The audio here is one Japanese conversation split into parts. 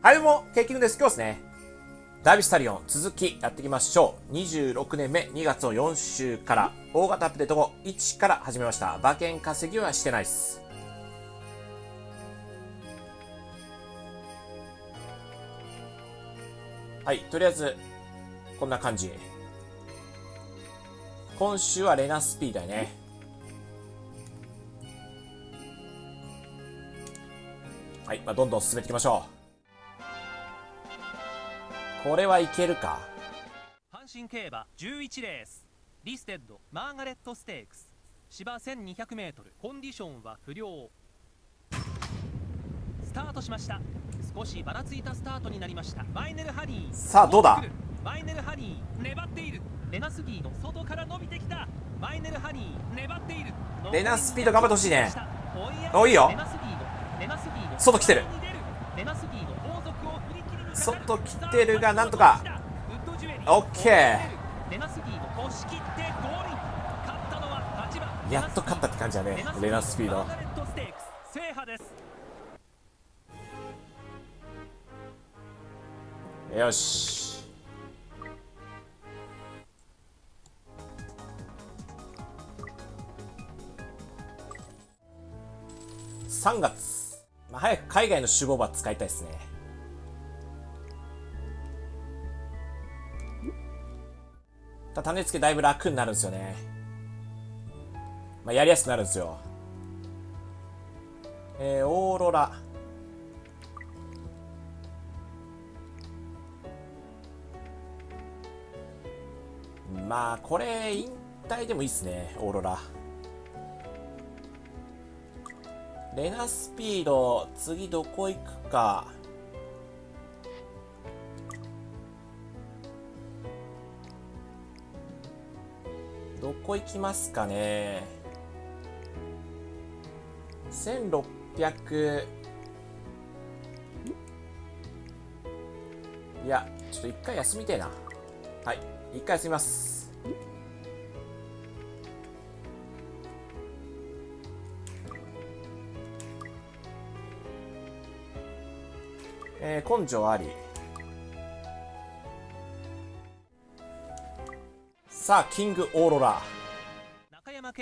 はい、どうも、ケイキングです。今日ですね、ダービスタリオン続きやっていきましょう。26年目2月の4週から大型アップデート後1から始めました。馬券稼ぎはしてないっす。はい、とりあえず、こんな感じ。今週はレナスピーだよね。はい、まあ、どんどん進めていきましょう。これはいけるか？阪神競馬11レース。リステッドマーガレットステークス。芝 1200m コンディションは不良。スタートしました。少しばらついたスタートになりました。マイネルハニー。さあどうだ？マイネルハニー。粘っている。レナスギーの外から伸びてきた。マイネルハニー。粘っている。レナスピード頑張ってほしいね。おおいいよ。レナスギーのレナスギーの外来てる。レナス振り切りにかかる外来てるがなんとか。オッケー。レナスギーの押し切ってゴールイン勝ったのは8番やっと勝ったって感じだね。レナスピード。よし。3月、まあ、早く海外の守護馬使いたいですねだ種付けだいぶ楽になるんですよね。まあ、やりやすくなるんですよ。えー、オーロラ。まあこれ引退でもいいっすねオーロラ。レナスピード次どこ行くか。こ行きますかね。1600いやちょっと一回休みてえな。はい一回休みます。えー、根性あり。さあキングオーロラ。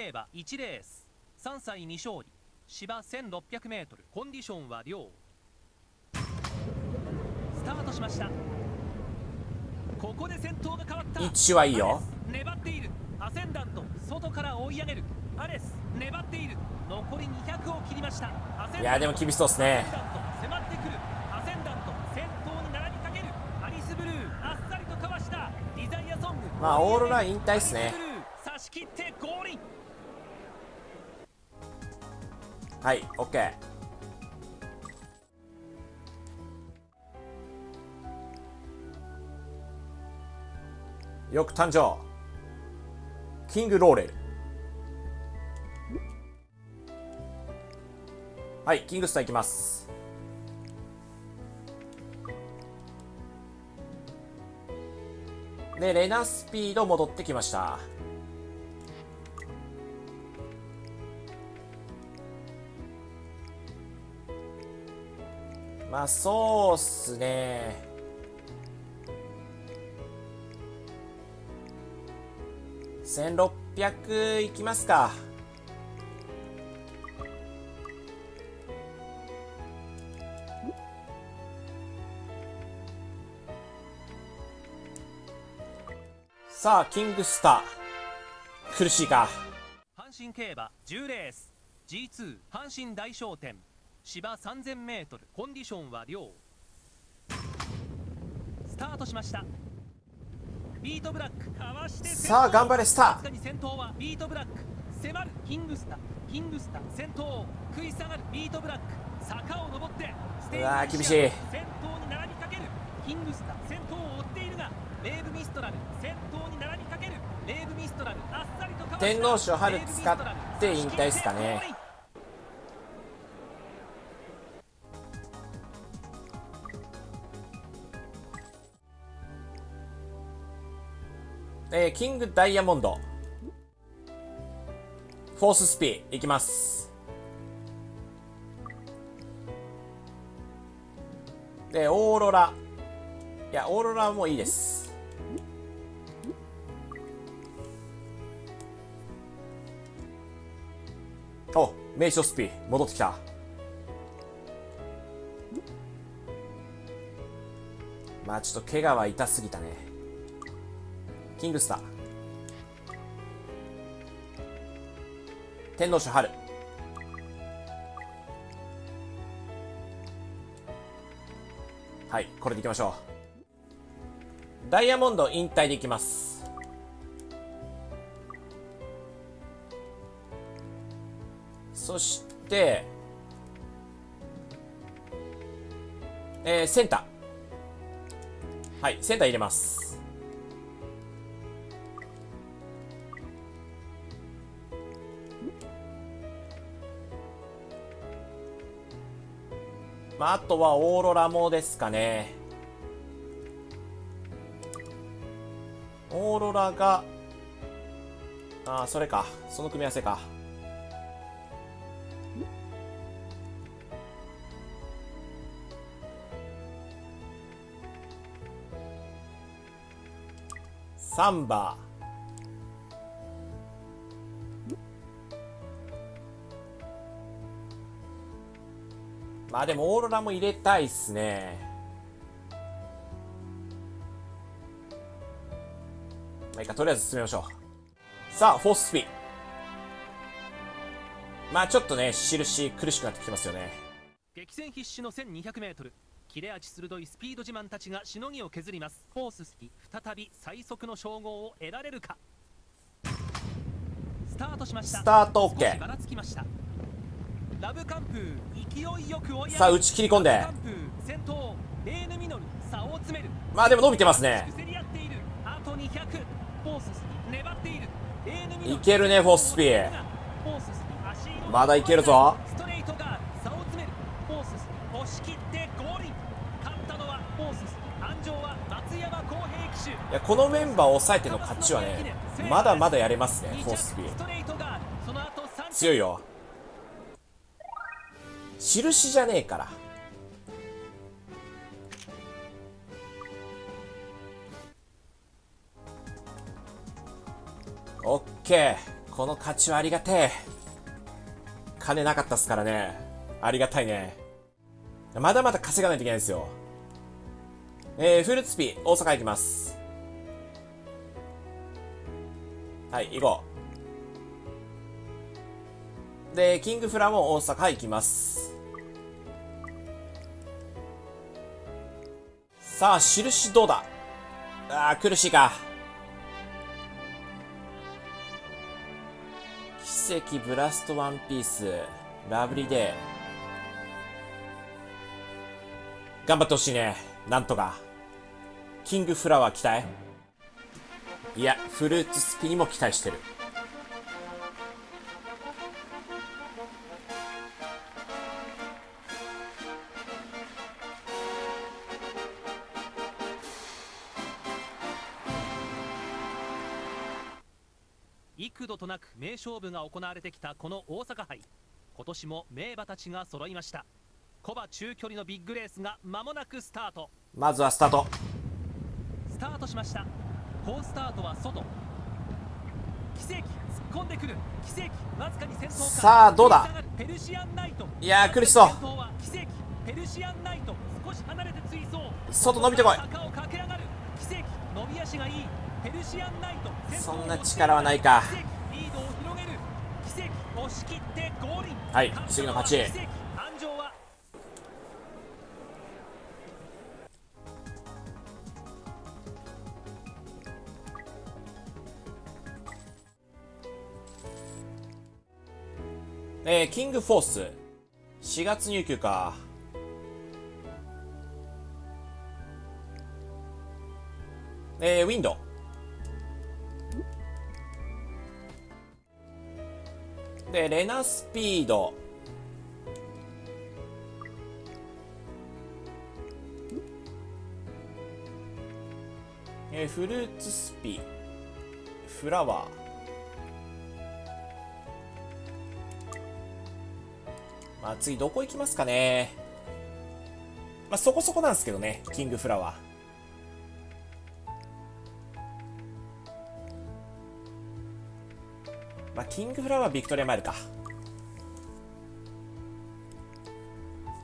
中山競馬1レース。3歳未勝利。芝 1600m コンディションは良。スタートしました。ここで先頭が変わった。位置はいいよ。粘っている。アセンダント外から追い上げる。アレス粘っている。残り200を切りました。いやでも厳しそうっすね。迫ってくる。アセンダント先頭に並びかける。アリスブルーあっさりとかわした。ディザイアソング。まあオーロラ引退っすねはいオッケーよく誕生。キングローレル。はいキングスターいきます。でレナスピード戻ってきました。まあそうっすね。1600いきますか。さあキングスター。苦しいか。阪神競馬10レース。G2 阪神大賞典。芝 3000m コンディションは良。スタートしました。ビートブラックかわしてさあ頑張れスター。先頭はビートブラック。迫る。キングスタキングスタ先頭。食い下がる。ビートブラック。坂を登ってステうわーージ厳しい。先頭に並びかける。キングスタ先頭を追っているがレーブミストラル。先頭に並びかける。レーブミストラル。あっさりと天皇賞春使って引退っすかねえー、キングダイヤモンド。フォーススピー、いきます。で、オーロラ。いや、オーロラもいいです。お、名所スピー、戻ってきた。まあちょっと怪我は痛すぎたね。キングスター。天皇賞春。はい、これでいきましょう。ダイヤモンド引退でいきます。そして、えー、センター。はい、センター入れます。まあ、あとはオーロラもですかね。オーロラが、ああ、それか。その組み合わせか。サンバーまあでもオーロラも入れたいっすね。まあいいか、とりあえず進めましょう。さあ、フォーススピン。まあちょっとね、印苦しくなってきてますよね。激戦必至の 1200m 切れ味鋭いスピード自慢たちがしのぎを削りますフォーススキ再び最速の称号を得られるかスタートしましたスタート OK 少しばらつきましたさあ打ち切り込んで。まあでも伸びてますね。いる。あと200フォーススキ粘っている。レーヌミノルいけるねフォーススピーまだいけるぞ。いや、このメンバーを抑えての勝ちはね、まだまだやれますね、フォーススピートガールその後3強いよ。印じゃねえから。オッケー。この勝ちはありがてえ。金なかったっすからね。ありがたいね。まだまだ稼がないといけないですよ。えー、フルーツピー、大阪行きます。はい、行こう。で、キングフラも大阪行きます。さあ、印どうだ？あー、苦しいか。奇跡ブラストワンピース、ラブリーデー。頑張ってほしいね。なんとか。キングフラワー期待？いや、フルーツスピにも期待してる。勝負が行われてきたこの大阪杯。今年も名馬たちが揃いました。コバ中距離のビッグレースが間もなくスタート。まずはスタート。スタートしました。好スタートは外。奇跡突っ込んでくる。奇跡わずかに先頭さあどうだ？ペルシアンナイト。いやー苦しそう。奇跡。ペルシアンナイト。少し離れて追走外伸びてこい。坂を駆け上がる。奇跡。伸び足がいい。ペルシアンナイト。そんな力はないか。奇跡リードを広げる奇跡押し切ってゴールはい奇跡の勝ち奇跡安城はえー、キングフォース。4月入球か。えー、ウィンド。で、レナスピード。え、フルーツスピ。フラワー。まあ次どこ行きますかね。まあ、そこそこなんですけどね、キングフラワー。キングフラワービクトリアマイルか。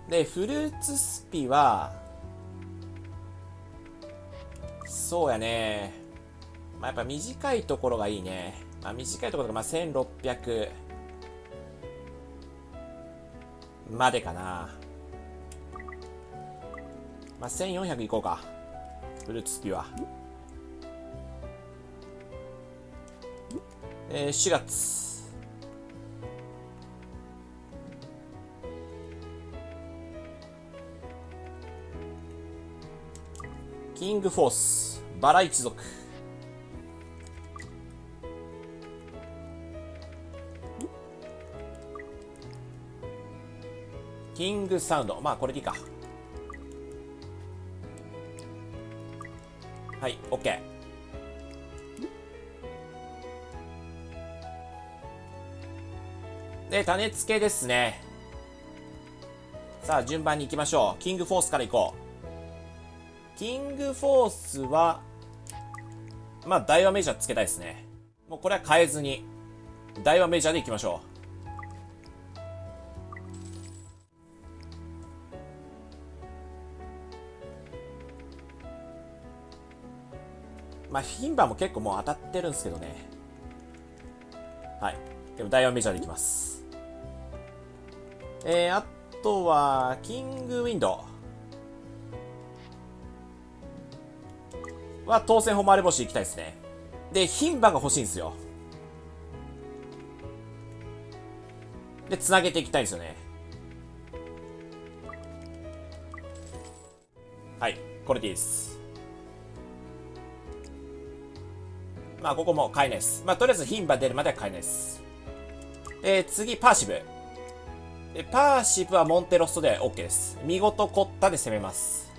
で、フルーツスピは、そうやね。まあ、やっぱ短いところがいいね。まあ、短いところが、まあ、1600までかな。まあ、1400いこうか。フルーツスピは。えー、4月。キングフォース、バラ一族。キングサウンド。まあ、これでいいか。はい、OK。で、種付けですね。さあ、順番に行きましょう。キングフォースから行こう。キングフォースは、まあ、大和メジャーつけたいですね。もうこれは変えずに、大和メジャーで行きましょう。まあ、フィンバーも結構もう当たってるんですけどね。はい。でも大和メジャーでいきます。えー、あとは、キングウィンドは当選誉れ星行きたいですね。で、牝馬が欲しいんですよ。で、つなげていきたいんですよね。はい、これでいいです。まあ、ここも買えないです。まあ、とりあえず牝馬出るまでは買えないです。えー、次、パーシブ。で、パーシブはモンテロストで OK です。見事コッタで攻めます。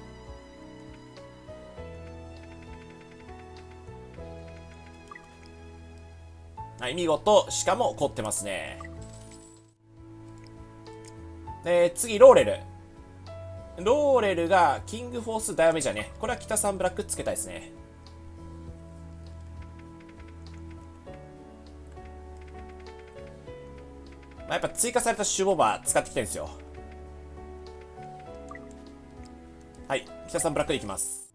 はい、見事、しかも凝ってますね。で、次、ローレル。ローレルが、キングフォースダイヤメジャーね。これは北サンブラックつけたいですね。やっぱ追加されたシュボバー使ってきたいんですよ。はい。北さんブラックでいきます。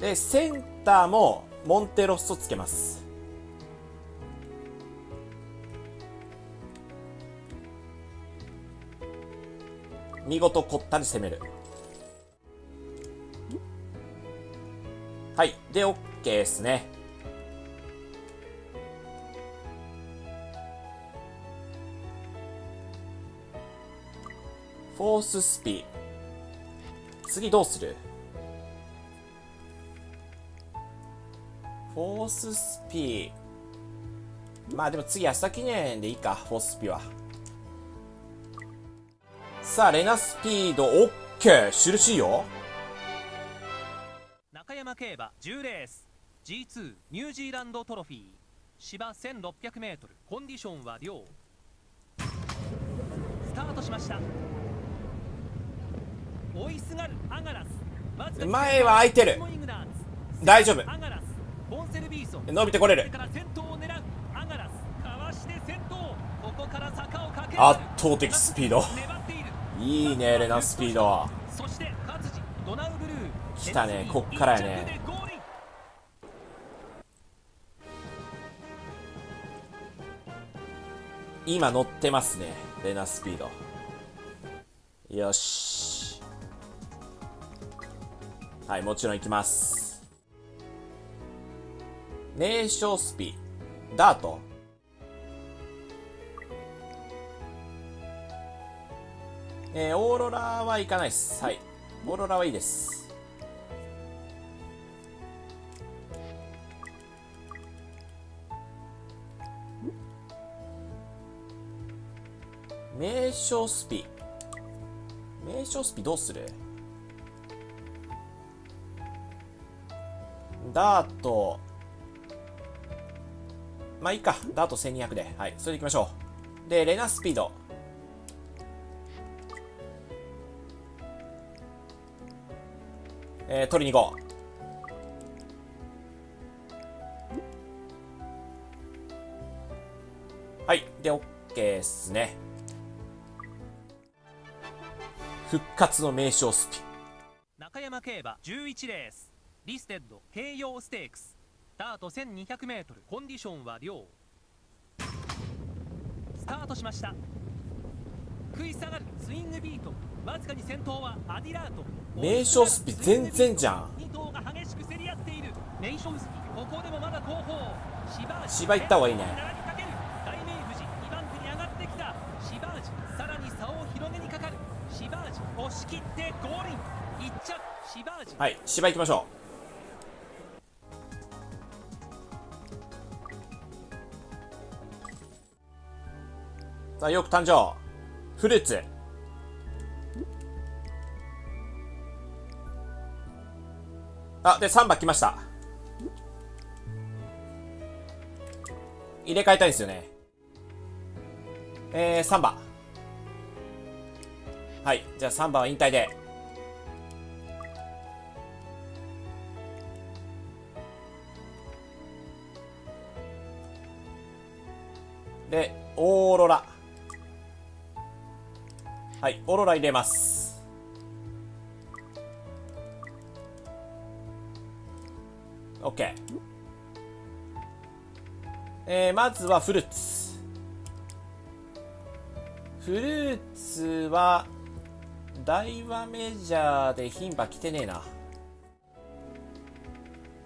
で、センターもモンテロッソつけます。見事こったり攻める。はい。で、OK ですね。フォーススピ次どうする？フォーススピまあでも次安田記念でいいか、フォーススピは。さあ、レナスピード、オッケー。印よ。中山競馬10レース。G2 ニュージーランドトロフィー。芝 1600m コンディションは良。スタートしました。前は空いてる。大丈夫。伸びてこれる。圧倒的スピード。いいねレナスピード来たねこっからやね。今乗ってますねレナスピード。よしはい、もちろん行きます。名称スピ、ダート。えー、オーロラは行かないです。はい。オーロラはいいです。名称スピ。名称スピどうする？ダート、まあいいか。ダート1200で。はい。それでいきましょう。で、レナスピード。えー、取りに行こう。はい。で、OK っすね。復活の名称スピ。中山競馬11レース。リステッド併用ステークス。スタート 1200m コンディションは良スタートしました。食い下がる。スイングビート。わずかに先頭はアディラート。名称スピ全然じゃん。2頭が激しく競り合っている。名称スピここでもまだ後方。芝芝行った方がいいね。大明富士2番手に上がってきた。芝ージ。さらに差を広げにかかる。芝ージ。押し切ってゴールイン。1着芝ージ。はい、芝行きましょう。あ、よく誕生。フルーツ。あ、で、3番来ました。入れ替えたいんですよね。えー、3番。はい、じゃあ3番は引退。で、はい、オーロラ入れます。OK。えー、まずはフルーツ。フルーツは、大和メジャーで牝馬来てねえな。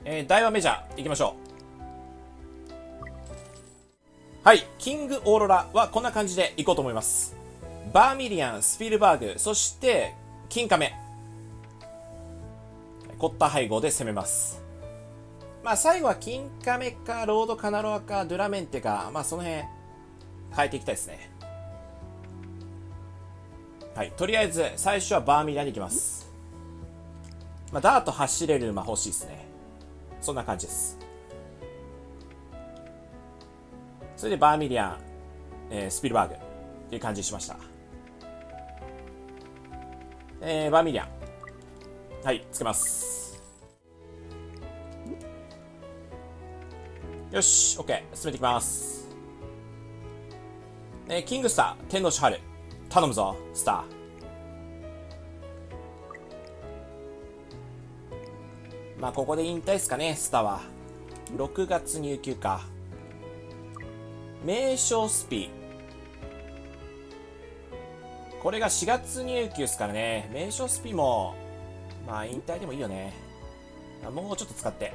えー、大和メジャー行きましょう。はい、キングオーロラはこんな感じでいこうと思います。バーミリアン、スピルバーグ、そして、金亀。コッタ配合で攻めます。まあ最後は金亀か、ロードカナロアか、ドゥラメンテか、まあその辺、変えていきたいですね。はい、とりあえず最初はバーミリアンに行きます。まあダート走れる馬欲しいですね。そんな感じです。それでバーミリアン、えースピルバーグっていう感じにしました。えー、バーミリアン。はい、つけます。よし、OK。進めていきます。えーキングスター、天皇賜春。頼むぞ、スター。まあ、ここで引退ですかね、スターは。6月入球か。名称スピー。これが4月入球ですからね。名称スピも、まあ引退でもいいよね。あもうちょっと使って。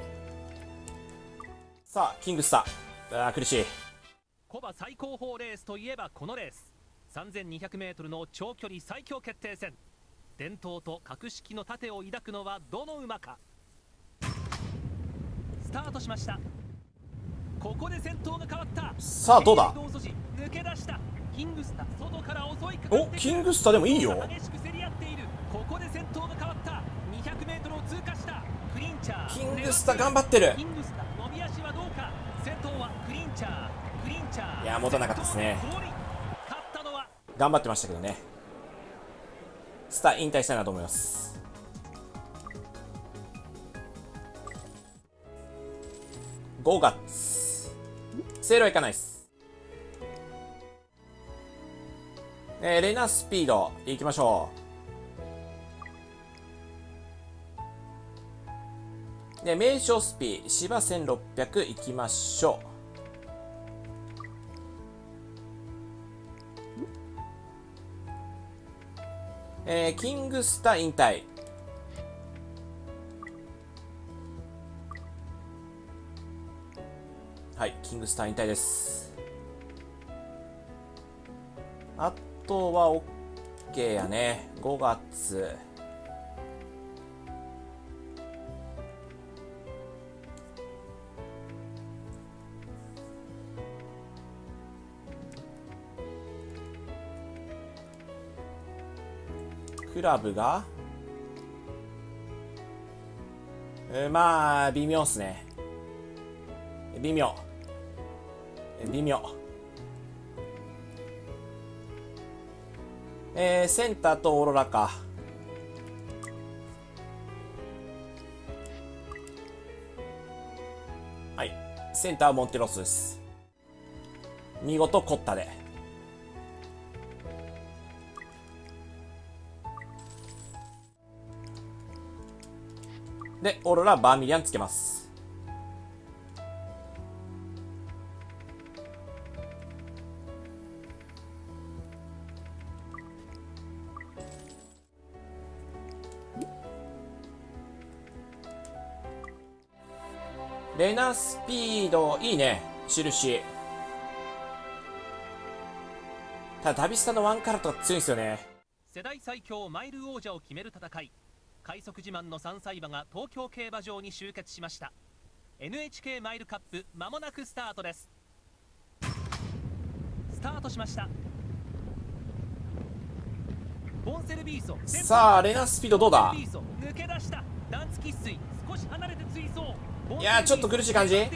さあ、キングスター。あー苦しい。コバ最高峰レースといえばこのレース 3200m の長距離最強決定戦伝統と格式の盾を抱くのはどの馬かスタートしましたここで先頭が変わったさあどうだ？抜け出したキングスタ外から襲いかかおキングスターでもいいよ。激しく競り合っているここで先頭が変わった 200m を通過したクリンチャーキングスター頑張ってるキ。ングスタ伸び足はどうか先頭はクリンチャークリンチャーいや持たなかったですね勝ったのは頑張ってましたけどね。スター引退したいなと思います。5月。セールはいかないです。えー、レナスピード、いきましょう。で、名称スピ、芝1600いきましょう。えー、キングスター引退。はい、キングスター引退です。とは OK やね。5月。クラブが、えまあ、微妙っすね。微妙。微妙。えー、センターとオーロラか。はい。センターはモンテロスです。見事凝ったで。で、オーロラバーミリアンつけます。スピード、いいね。印。ただ、ダビスタのワンカラットが強いんですよね。世代最強マイル王者を決める戦い。快速自慢の3歳馬が東京競馬場に集結しました。NHK マイルカップまもなくスタートです。スタートしました。ボンセルビーソ。さあ、レナスピードどうだ？抜け出した。ダンスイ。少し離れて追走いやーちょっと苦しい感じ。200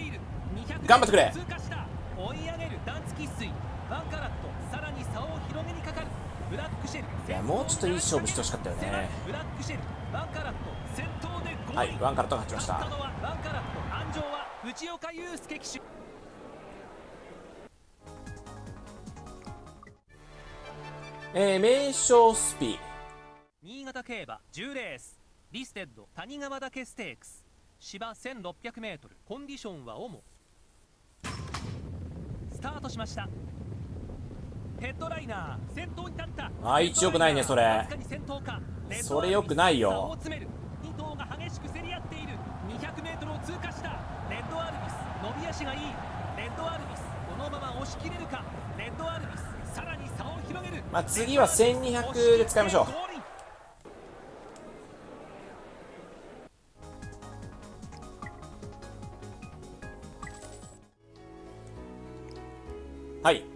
頑張ってくれ。い上げるダンツキッスイワン。カラットさらに差を広げにかかるブラックシェルいやもうちょっといい勝負してほしかったよね。ブラックシェルワンカラット先頭で5位はい、ワンカラットが勝ちましたた。のはワンカラット安城は藤岡祐介騎手。えー、名称スピ。新潟競馬10レース。リステッド谷川岳ステークス芝 1600m コンディションは主。スタートしました。ヘッドライナー先頭に立った。あー一良くないねそれ。それ良くないよ。差を詰める。2頭が激しく競り合っている。200m を通過した。レッドアルビス伸び足がいい。レッドアルビスこのまま押し切れるか。レッドアルビスさらに差を広げる。まあ次は1200で使いましょう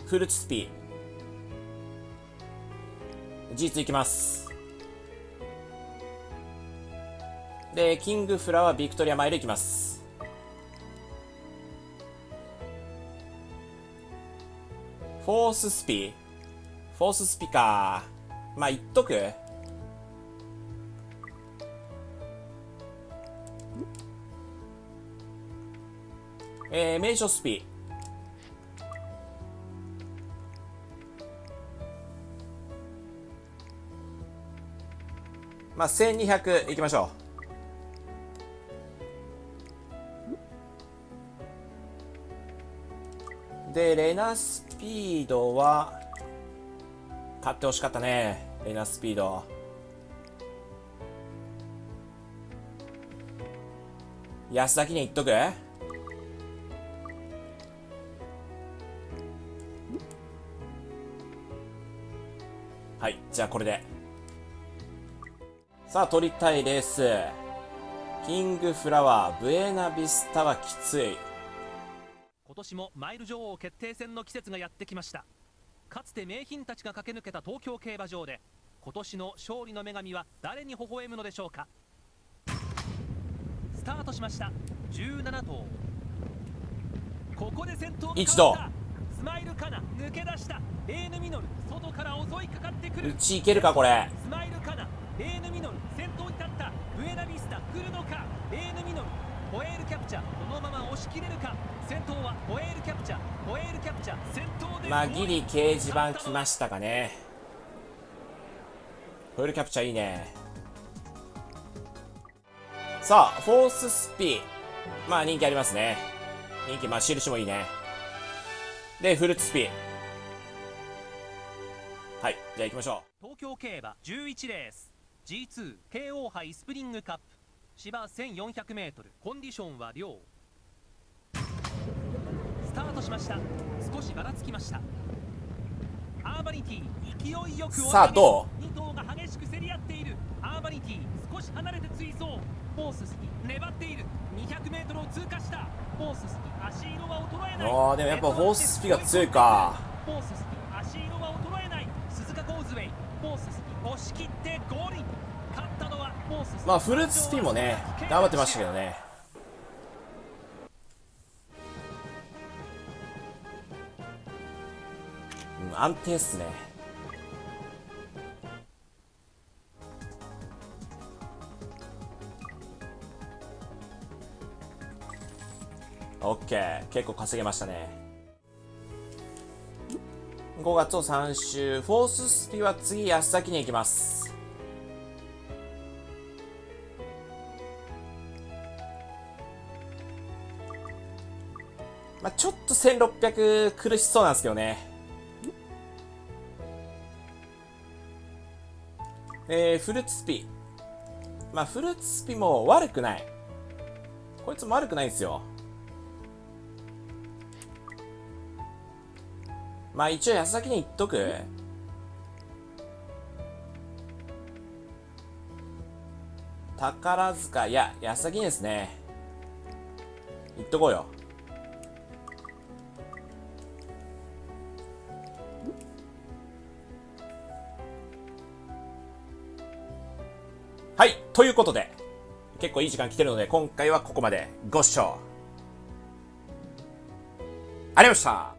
フルチスピ。G2 いきます。で、キングフラワービクトリアマイルいきます。フォーススピフォーススピか。まあ、言っとく？えー、名所スピーまあ、1200いきましょう。で、レナスピードは、買ってほしかったね。レナスピード。安田記念言っとく？はい、じゃあこれで。さあ、取りたいレース。キングフラワー、ブエナビスタはきつい。今年もマイル女王決定戦の季節がやってきました。かつて名品たちが駆け抜けた東京競馬場で今年の勝利の女神は誰に微笑むのでしょうか。スタートしました。17頭。ここで先頭が一変わったスマイルカナ抜け出した。エーヌミノル外から襲いかかってくる。うちいけるか、これ。スマイルカナエーヌミノル先頭に立ったブエナビスタ来るのか？エーヌミノルホエールキャプチャーこのまま押し切れるか？先頭はホエールキャプチャーホエールキャプチャー先頭でまあ、ギリ掲示板来ましたかね。ホイールキャプチャーいいね。さあ、フォーススピ。まあ、人気ありますね。人気、まあ、印もいいね。で、フルーツスピ。はい、じゃあ行きましょ東京競馬11レース G2 京王杯スプリングカップ。芝 1400m コンディションは良。スタートしました。少しばらつきました。アーバニティ勢いよくさあど2頭が激しく競り合っている。アーバニティ少し離れて追走。フォーススキ粘っている。200m を通過した。フォーススキ足色は衰えない。あーでもやっぱフォーススキが強いか。フォーススキ足色は衰えない。鈴鹿コーズウェイ。フォーススキ押し切ってゴール勝ったのはフォーススキう。まあ、フルーツスピンもね、頑張ってましたけどね。うん、安定っすね。オッケー。結構稼げましたね。5月を3周。フォーススピは次、安崎に行きます。まあ、ちょっと1600苦しそうなんですけどね。えー、フルーツスピ。まあ、フルーツスピも悪くない。こいつも悪くないんですよ。まあ一応安崎に言っとく宝塚、いや、安崎にですね。言っとこうよ。はい、ということで、結構いい時間来てるので、今回はここまでご視聴ありがとうございました